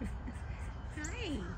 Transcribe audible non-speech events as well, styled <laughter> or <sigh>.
<laughs> Hi.